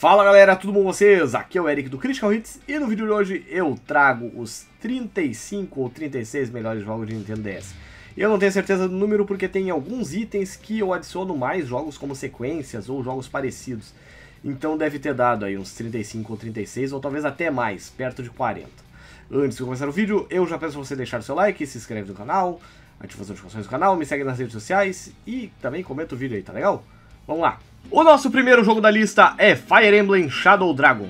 Fala galera, tudo bom com vocês? Aqui é o Eric do Critical Hits e no vídeo de hoje eu trago os 35 ou 36 melhores jogos de Nintendo DS. Eu não tenho certeza do número porque tem alguns itens que eu adiciono mais jogos como sequências ou jogos parecidos. Então deve ter dado aí uns 35 ou 36 ou talvez até mais, perto de 40. Antes de começar o vídeo, eu já peço você deixar seu like, se inscreve no canal, ativa as notificações do canal, me segue nas redes sociais e também comenta o vídeo aí, tá legal? Vamos lá! O nosso primeiro jogo da lista é Fire Emblem Shadow Dragon.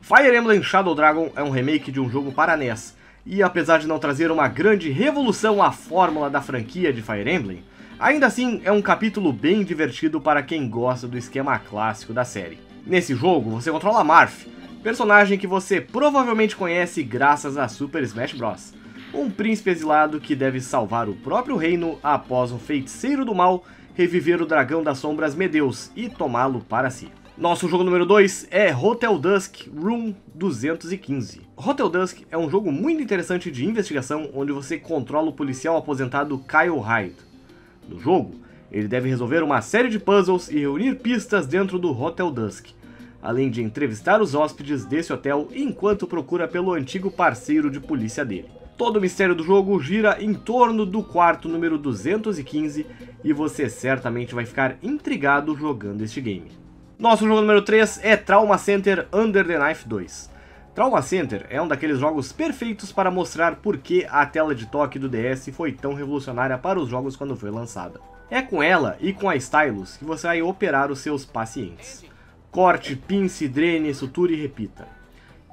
Fire Emblem Shadow Dragon é um remake de um jogo para NES, e apesar de não trazer uma grande revolução à fórmula da franquia de Fire Emblem, ainda assim é um capítulo bem divertido para quem gosta do esquema clássico da série. Nesse jogo, você controla Marth, personagem que você provavelmente conhece graças a Super Smash Bros. Um príncipe exilado que deve salvar o próprio reino após um feiticeiro do mal reviver o dragão das sombras Medeus e tomá-lo para si. Nosso jogo número 2 é Hotel Dusk Room 215. Hotel Dusk é um jogo muito interessante de investigação onde você controla o policial aposentado Kyle Hyde. No jogo, ele deve resolver uma série de puzzles e reunir pistas dentro do Hotel Dusk, além de entrevistar os hóspedes desse hotel enquanto procura pelo antigo parceiro de polícia dele. Todo o mistério do jogo gira em torno do quarto número 215 e você certamente vai ficar intrigado jogando este game. Nosso jogo número 3 é Trauma Center Under the Knife 2. Trauma Center é um daqueles jogos perfeitos para mostrar por que a tela de toque do DS foi tão revolucionária para os jogos quando foi lançada. É com ela e com a Stylus que você vai operar os seus pacientes. Corte, pince, drene, suture e repita.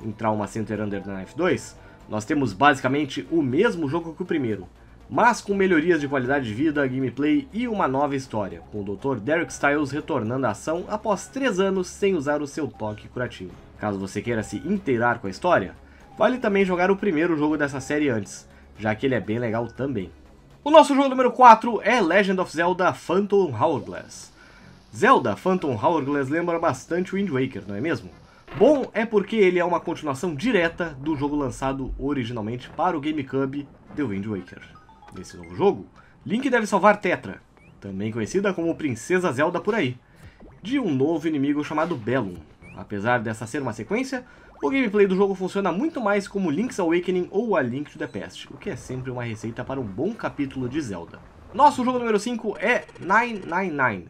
Em Trauma Center Under the Knife 2, nós temos basicamente o mesmo jogo que o primeiro, mas com melhorias de qualidade de vida, gameplay e uma nova história, com o Dr. Derek Styles retornando à ação após 3 anos sem usar o seu toque curativo. Caso você queira se inteirar com a história, vale também jogar o primeiro jogo dessa série antes, já que ele é bem legal também. O nosso jogo número 4 é Legend of Zelda Phantom Hourglass. Zelda Phantom Hourglass lembra bastante Wind Waker, não é mesmo? Bom é porque ele é uma continuação direta do jogo lançado originalmente para o GameCube The Wind Waker. Nesse novo jogo, Link deve salvar Tetra, também conhecida como Princesa Zelda por aí, de um novo inimigo chamado Bellum. Apesar dessa ser uma sequência, o gameplay do jogo funciona muito mais como Link's Awakening ou A Link to the Past, o que é sempre uma receita para um bom capítulo de Zelda. Nosso jogo número 5 é 999.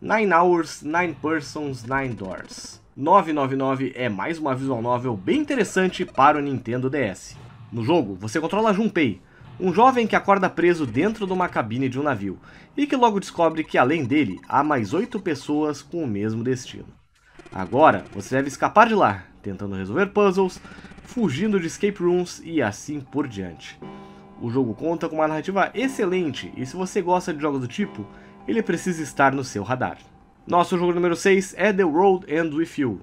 9 Hours, 9 Persons, 9 Doors. 999 é mais uma visual novel bem interessante para o Nintendo DS. No jogo, você controla Junpei, um jovem que acorda preso dentro de uma cabine de um navio, e que logo descobre que além dele, há mais oito pessoas com o mesmo destino. Agora, você deve escapar de lá, tentando resolver puzzles, fugindo de escape rooms e assim por diante. O jogo conta com uma narrativa excelente, e se você gosta de jogos do tipo, ele precisa estar no seu radar. Nosso jogo número 6 é The Road Ends With You.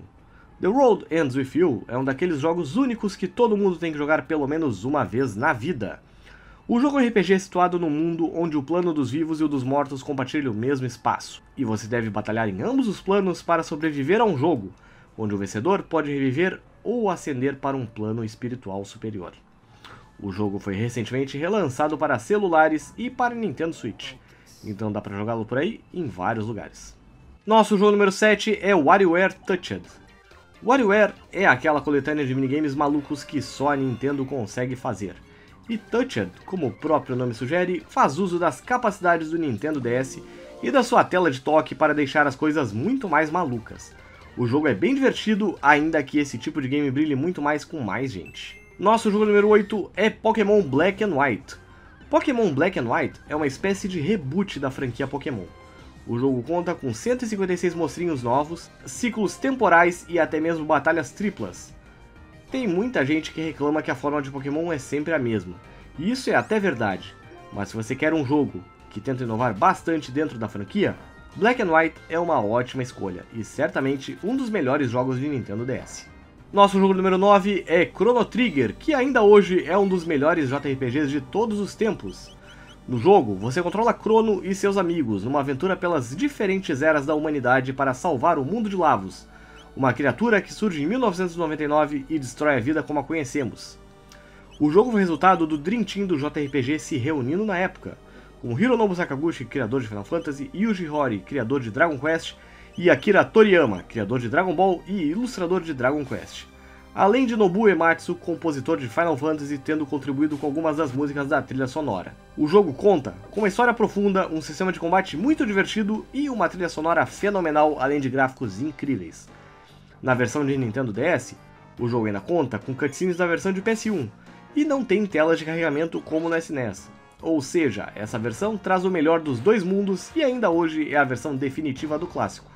The Road Ends With You é um daqueles jogos únicos que todo mundo tem que jogar pelo menos uma vez na vida. O jogo RPG é situado num mundo onde o plano dos vivos e o dos mortos compartilham o mesmo espaço, e você deve batalhar em ambos os planos para sobreviver a um jogo, onde o vencedor pode reviver ou ascender para um plano espiritual superior. O jogo foi recentemente relançado para celulares e para Nintendo Switch, então dá para jogá-lo por aí em vários lugares. Nosso jogo número 7 é WarioWare Touched. WarioWare é aquela coletânea de minigames malucos que só a Nintendo consegue fazer. E Touched, como o próprio nome sugere, faz uso das capacidades do Nintendo DS e da sua tela de toque para deixar as coisas muito mais malucas. O jogo é bem divertido, ainda que esse tipo de game brilhe muito mais com mais gente. Nosso jogo número 8 é Pokémon Black and White. Pokémon Black and White é uma espécie de reboot da franquia Pokémon. O jogo conta com 156 monstrinhos novos, ciclos temporais e até mesmo batalhas triplas. Tem muita gente que reclama que a forma de Pokémon é sempre a mesma, e isso é até verdade, mas se você quer um jogo que tenta inovar bastante dentro da franquia, Black and White é uma ótima escolha, e certamente um dos melhores jogos de Nintendo DS. Nosso jogo número 9 é Chrono Trigger, que ainda hoje é um dos melhores JRPGs de todos os tempos. No jogo, você controla Crono e seus amigos numa aventura pelas diferentes eras da humanidade para salvar o mundo de Lavos, uma criatura que surge em 1999 e destrói a vida como a conhecemos. O jogo foi resultado do Dream Team do JRPG se reunindo na época, com Hironobu Sakaguchi, criador de Final Fantasy, Yuji Horii, criador de Dragon Quest, e Akira Toriyama, criador de Dragon Ball e ilustrador de Dragon Quest. Além de Nobuo Ematsu, compositor de Final Fantasy, tendo contribuído com algumas das músicas da trilha sonora. O jogo conta com uma história profunda, um sistema de combate muito divertido e uma trilha sonora fenomenal, além de gráficos incríveis. Na versão de Nintendo DS, o jogo ainda conta com cutscenes da versão de PS1 e não tem telas de carregamento como no SNES. Ou seja, essa versão traz o melhor dos dois mundos e ainda hoje é a versão definitiva do clássico.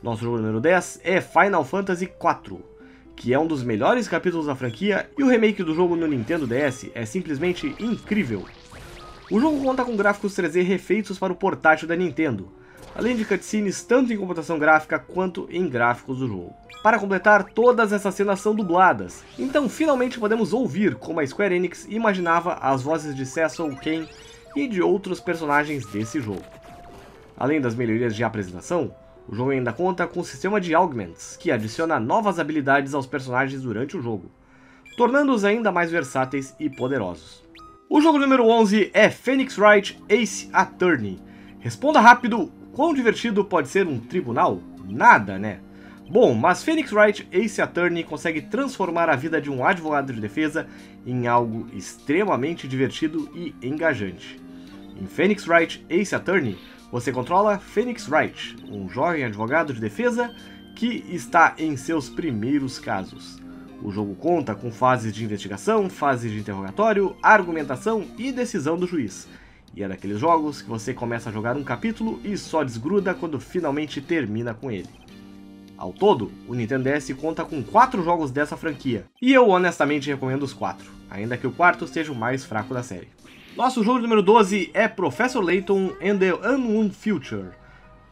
Nosso jogo número 10 é Final Fantasy IV, que é um dos melhores capítulos da franquia e o remake do jogo no Nintendo DS é simplesmente incrível. O jogo conta com gráficos 3D refeitos para o portátil da Nintendo, além de cutscenes tanto em computação gráfica quanto em gráficos do jogo. Para completar, todas essas cenas são dubladas, então finalmente podemos ouvir como a Square Enix imaginava as vozes de Cecil, Ken e de outros personagens desse jogo. Além das melhorias de apresentação, o jogo ainda conta com um sistema de augments, que adiciona novas habilidades aos personagens durante o jogo, tornando-os ainda mais versáteis e poderosos. O jogo número 11 é Phoenix Wright Ace Attorney. Responda rápido, quão divertido pode ser um tribunal? Nada, né? Bom, mas Phoenix Wright Ace Attorney consegue transformar a vida de um advogado de defesa em algo extremamente divertido e engajante. Em Phoenix Wright Ace Attorney, você controla Phoenix Wright, um jovem advogado de defesa que está em seus primeiros casos. O jogo conta com fases de investigação, fases de interrogatório, argumentação e decisão do juiz. E é daqueles jogos que você começa a jogar um capítulo e só desgruda quando finalmente termina com ele. Ao todo, o Nintendo DS conta com 4 jogos dessa franquia, e eu honestamente recomendo os 4, ainda que o quarto seja o mais fraco da série. Nosso jogo número 12 é Professor Layton and the Unwound Future.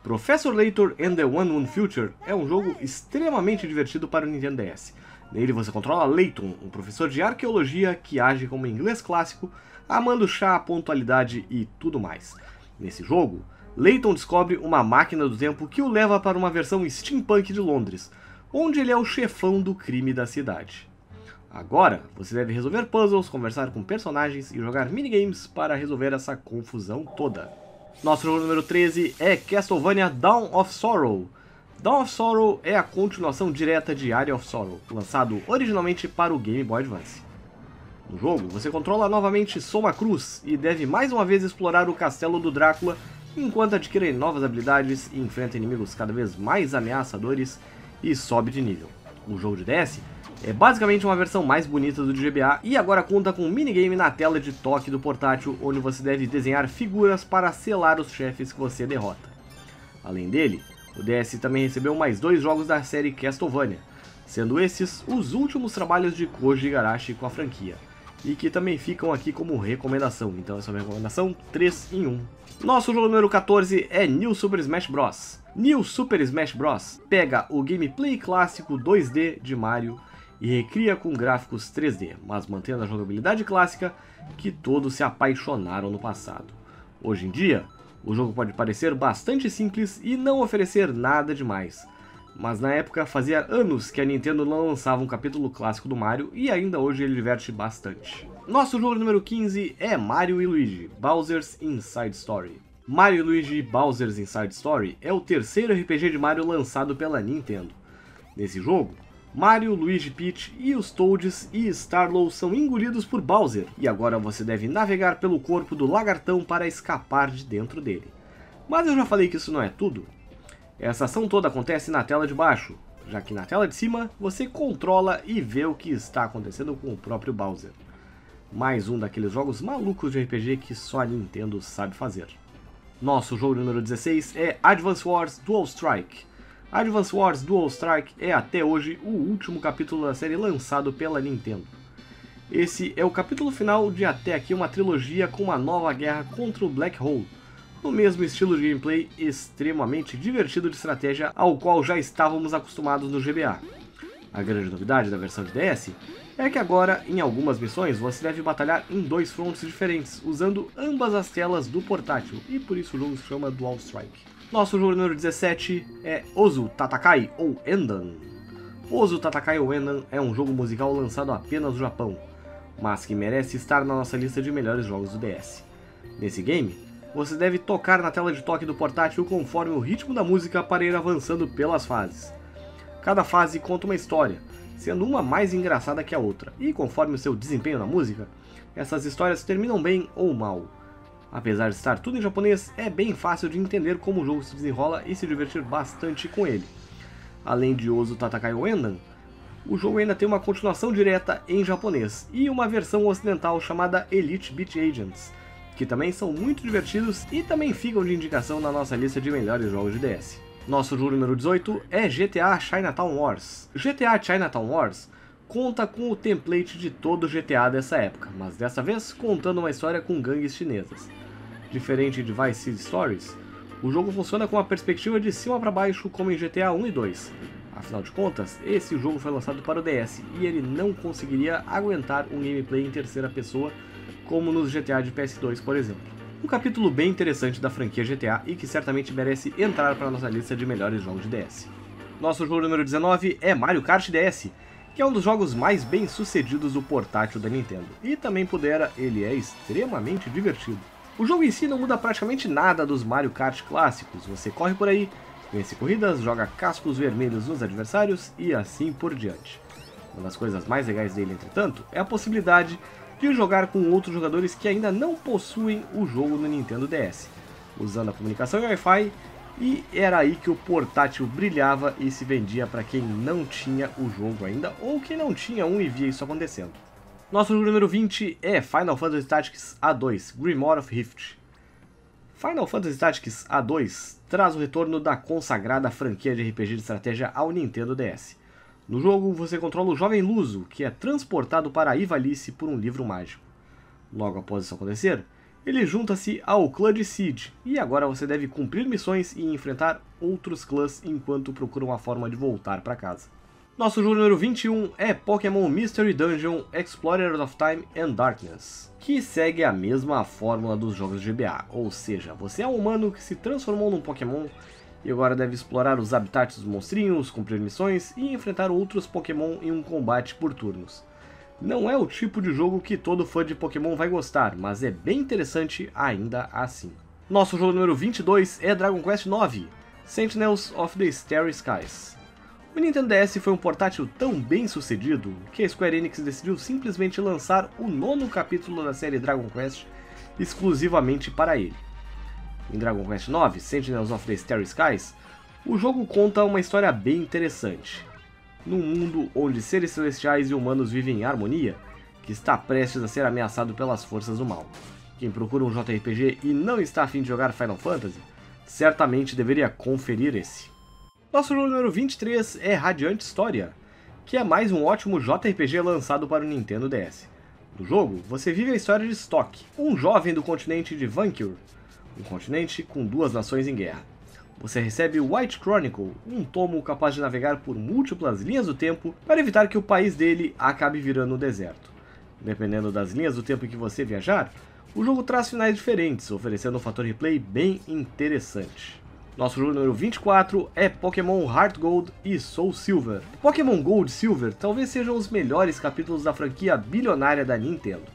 Professor Layton and the Unwound Future é um jogo extremamente divertido para o Nintendo DS. Nele você controla Layton, um professor de arqueologia que age como inglês clássico, amando chá, pontualidade e tudo mais. Nesse jogo, Layton descobre uma máquina do tempo que o leva para uma versão steampunk de Londres, onde ele é o chefão do crime da cidade. Agora, você deve resolver puzzles, conversar com personagens e jogar minigames para resolver essa confusão toda. Nosso jogo número 13 é Castlevania Dawn of Sorrow. Dawn of Sorrow é a continuação direta de Area of Sorrow, lançado originalmente para o Game Boy Advance. No jogo, você controla novamente Soma Cruz e deve mais uma vez explorar o castelo do Drácula enquanto adquire novas habilidades e enfrenta inimigos cada vez mais ameaçadores e sobe de nível. O jogo de DS é basicamente uma versão mais bonita do GBA e agora conta com um minigame na tela de toque do portátil onde você deve desenhar figuras para selar os chefes que você derrota. Além dele, o DS também recebeu mais dois jogos da série Castlevania, sendo esses os últimos trabalhos de Koji Igarashi com a franquia, e que também ficam aqui como recomendação, então essa é uma recomendação 3 em 1. Nosso jogo número 14 é New Super Smash Bros. New Super Smash Bros. pega o gameplay clássico 2D de Mario e recria com gráficos 3D, mas mantendo a jogabilidade clássica que todos se apaixonaram no passado. Hoje em dia, o jogo pode parecer bastante simples e não oferecer nada demais, mas na época fazia anos que a Nintendo não lançava um capítulo clássico do Mario e ainda hoje ele diverte bastante. Nosso jogo número 15 é Mario e Luigi, Bowser's Inside Story. Mario Luigi Bowser's Inside Story é o terceiro RPG de Mario lançado pela Nintendo. Nesse jogo, Mario, Luigi Peach e os Toads e Starlow são engolidos por Bowser, e agora você deve navegar pelo corpo do lagartão para escapar de dentro dele. Mas eu já falei que isso não é tudo. Essa ação toda acontece na tela de baixo, já que na tela de cima você controla e vê o que está acontecendo com o próprio Bowser. Mais um daqueles jogos malucos de RPG que só a Nintendo sabe fazer. Nosso jogo número 16 é Advance Wars Dual Strike. Advance Wars Dual Strike é até hoje o último capítulo da série lançado pela Nintendo. Esse é o capítulo final de até aqui uma trilogia com uma nova guerra contra o Black Hole, no mesmo estilo de gameplay extremamente divertido de estratégia ao qual já estávamos acostumados no GBA. A grande novidade da versão de DS é que agora, em algumas missões, você deve batalhar em dois frontes diferentes, usando ambas as telas do portátil, e por isso o jogo se chama Dual Strike. Nosso jogo número 17 é Ozu Tatakai, ou Endan. Ozu Tatakai ou Endan é um jogo musical lançado apenas no Japão, mas que merece estar na nossa lista de melhores jogos do DS. Nesse game, você deve tocar na tela de toque do portátil conforme o ritmo da música para ir avançando pelas fases. Cada fase conta uma história, sendo uma mais engraçada que a outra, e conforme o seu desempenho na música, essas histórias terminam bem ou mal. Apesar de estar tudo em japonês, é bem fácil de entender como o jogo se desenrola e se divertir bastante com ele. Além de Ozu Tatakai Wendan, o jogo ainda tem uma continuação direta em japonês e uma versão ocidental chamada Elite Beat Agents, que também são muito divertidos e também ficam de indicação na nossa lista de melhores jogos de DS. Nosso jogo número 18 é GTA Chinatown Wars. GTA Chinatown Wars conta com o template de todo GTA dessa época, mas dessa vez contando uma história com gangues chinesas. Diferente de Vice City Stories, o jogo funciona com a perspectiva de cima para baixo como em GTA 1 e 2. Afinal de contas, esse jogo foi lançado para o DS e ele não conseguiria aguentar um gameplay em terceira pessoa como nos GTA de PS2, por exemplo. Um capítulo bem interessante da franquia GTA e que certamente merece entrar para nossa lista de melhores jogos de DS. Nosso jogo número 19 é Mario Kart DS, que é um dos jogos mais bem sucedidos do portátil da Nintendo. E também pudera, ele é extremamente divertido. O jogo em si não muda praticamente nada dos Mario Kart clássicos, você corre por aí, vence corridas, joga cascos vermelhos nos adversários e assim por diante. Uma das coisas mais legais dele, entretanto, é a possibilidade de jogar com outros jogadores que ainda não possuem o jogo no Nintendo DS, usando a comunicação e Wi-Fi e era aí que o portátil brilhava e se vendia para quem não tinha o jogo ainda, ou quem não tinha um e via isso acontecendo. Nosso jogo número 20 é Final Fantasy Tactics A2, Grimoire of Rift. Final Fantasy Tactics A2 traz o retorno da consagrada franquia de RPG de estratégia ao Nintendo DS. No jogo, você controla o jovem Luso, que é transportado para a Ivalice por um livro mágico. Logo após isso acontecer, ele junta-se ao clã de Seed, e agora você deve cumprir missões e enfrentar outros clãs enquanto procura uma forma de voltar para casa. Nosso jogo número 21 é Pokémon Mystery Dungeon Explorer of Time and Darkness, que segue a mesma fórmula dos jogos de GBA, ou seja, você é um humano que se transformou num Pokémon e agora deve explorar os habitats dos monstrinhos, cumprir missões e enfrentar outros Pokémon em um combate por turnos. Não é o tipo de jogo que todo fã de Pokémon vai gostar, mas é bem interessante ainda assim. Nosso jogo número 22 é Dragon Quest IX, Sentinels of the Starry Skies. O Nintendo DS foi um portátil tão bem sucedido que a Square Enix decidiu simplesmente lançar o nono capítulo da série Dragon Quest exclusivamente para ele. Em Dragon Quest IX, Sentinels of the Starry Skies, o jogo conta uma história bem interessante num mundo onde seres celestiais e humanos vivem em harmonia, que está prestes a ser ameaçado pelas forças do mal. Quem procura um JRPG e não está afim de jogar Final Fantasy, certamente deveria conferir esse. Nosso jogo número 23 é Radiante História, que é mais um ótimo JRPG lançado para o Nintendo DS. No jogo, você vive a história de Stock, um jovem do continente de Vancure, um continente com duas nações em guerra. Você recebe White Chronicle, um tomo capaz de navegar por múltiplas linhas do tempo para evitar que o país dele acabe virando um deserto. Dependendo das linhas do tempo em que você viajar, o jogo traz finais diferentes, oferecendo um fator replay bem interessante. Nosso jogo número 24 é Pokémon Heart Gold e Soul Silver. Pokémon Gold e Silver talvez sejam os melhores capítulos da franquia bilionária da Nintendo.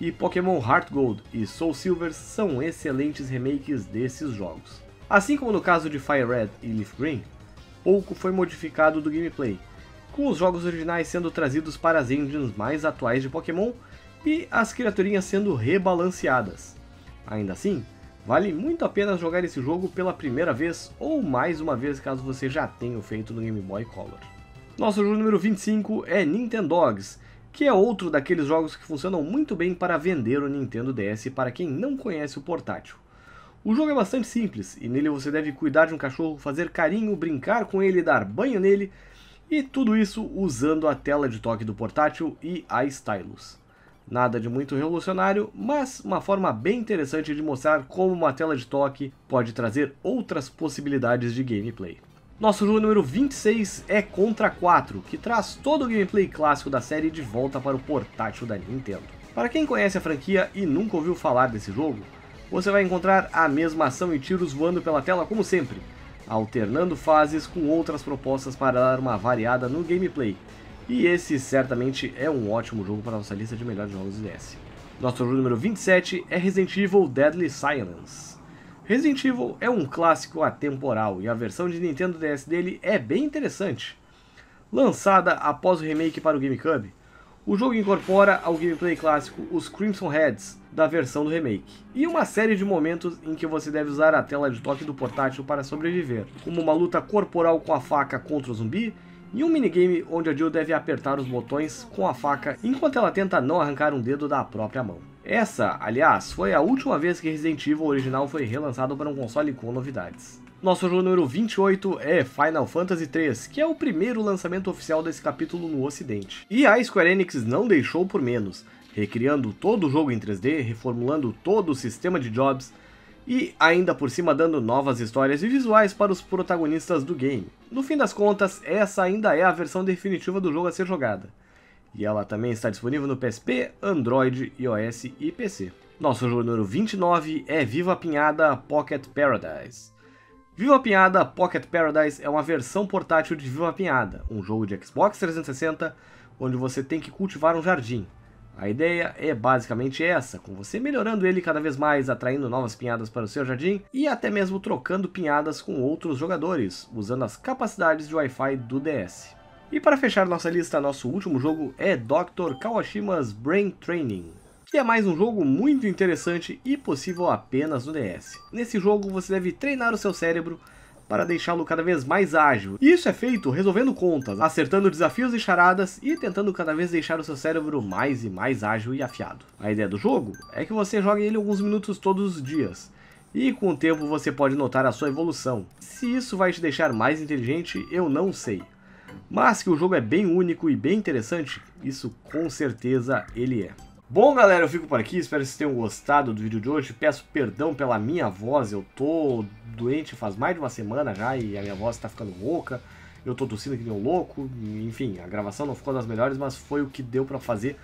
E Pokémon Heart Gold e Soul Silver são excelentes remakes desses jogos. Assim como no caso de Fire Red e Leaf Green, pouco foi modificado do gameplay, com os jogos originais sendo trazidos para as engines mais atuais de Pokémon e as criaturinhas sendo rebalanceadas. Ainda assim, vale muito a pena jogar esse jogo pela primeira vez ou mais uma vez caso você já tenha feito no Game Boy Color. Nosso jogo número 25 é Nintendogs, que é outro daqueles jogos que funcionam muito bem para vender o Nintendo DS para quem não conhece o portátil. O jogo é bastante simples e nele você deve cuidar de um cachorro, fazer carinho, brincar com ele, dar banho nele e tudo isso usando a tela de toque do portátil e a stylus. Nada de muito revolucionário, mas uma forma bem interessante de mostrar como uma tela de toque pode trazer outras possibilidades de gameplay. Nosso jogo número 26 é Contra 4, que traz todo o gameplay clássico da série de volta para o portátil da Nintendo. Para quem conhece a franquia e nunca ouviu falar desse jogo, você vai encontrar a mesma ação e tiros voando pela tela como sempre, alternando fases com outras propostas para dar uma variada no gameplay. E esse certamente é um ótimo jogo para nossa lista de melhores jogos do DS. Nosso jogo número 27 é Resident Evil Deadly Silence. Resident Evil é um clássico atemporal e a versão de Nintendo DS dele é bem interessante. Lançada após o remake para o GameCube, o jogo incorpora ao gameplay clássico os Crimson Heads da versão do remake, e uma série de momentos em que você deve usar a tela de toque do portátil para sobreviver, como uma luta corporal com a faca contra o zumbi e um minigame onde a Jill deve apertar os botões com a faca enquanto ela tenta não arrancar um dedo da própria mão. Essa, aliás, foi a última vez que Resident Evil original foi relançado para um console com novidades. Nosso jogo número 28 é Final Fantasy III, que é o primeiro lançamento oficial desse capítulo no ocidente. E a Square Enix não deixou por menos, recriando todo o jogo em 3D, reformulando todo o sistema de jobs e ainda por cima dando novas histórias e visuais para os protagonistas do game. No fim das contas, essa ainda é a versão definitiva do jogo a ser jogada. E ela também está disponível no PSP, Android, iOS e PC. Nosso jogo número 29 é Viva Pinhada Pocket Paradise. Viva Pinhada Pocket Paradise é uma versão portátil de Viva Pinhada, um jogo de Xbox 360 onde você tem que cultivar um jardim. A ideia é basicamente essa, com você melhorando ele cada vez mais, atraindo novas pinhadas para o seu jardim e até mesmo trocando pinhadas com outros jogadores, usando as capacidades de Wi-Fi do DS. E para fechar nossa lista, nosso último jogo é Dr. Kawashima's Brain Training que é mais um jogo muito interessante e possível apenas no DS. Nesse jogo você deve treinar o seu cérebro para deixá-lo cada vez mais ágil. E isso é feito resolvendo contas, acertando desafios e charadas e tentando cada vez deixar o seu cérebro mais e mais ágil e afiado. A ideia do jogo é que você jogue ele alguns minutos todos os dias. E com o tempo você pode notar a sua evolução. Se isso vai te deixar mais inteligente, eu não sei. Mas que o jogo é bem único e bem interessante, isso com certeza ele é. Bom, galera, eu fico por aqui. Espero que vocês tenham gostado do vídeo de hoje. Peço perdão pela minha voz. Eu tô doente faz mais de uma semana já e a minha voz tá ficando rouca. Eu tô tossindo que nem um louco. Enfim, a gravação não ficou das melhores, mas foi o que deu pra fazer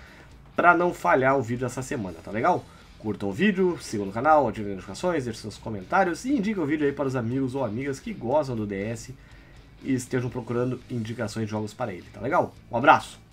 pra não falhar o vídeo essa semana, tá legal? Curtam o vídeo, sigam no canal, ativem as notificações, deixem seus comentários e indiquem o vídeo aí para os amigos ou amigas que gostam do DS e estejam procurando indicações de jogos para ele, tá legal? Um abraço!